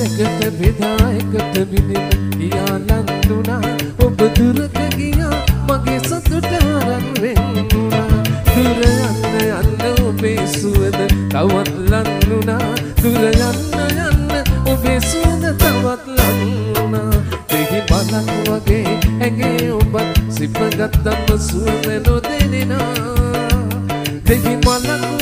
දෙකට බෙදා එකට විඳින කියාලන්දුනා ඔබ දුරක ගියා මගේ සතුට අරන් වෙන්නුනා. දුර යන්න යන්න ඔබේ සුවඳ තවත් ලන්නුනා. දුර යන්න යන්න ඔබේ සුවඳ තවත් ලන්නුනා. දෙහි බලක් වගේ ඇගේ ඔබත් සිපගත්තම සුවඳ නොදෙනෙනා. දෙහි මලක් වගේ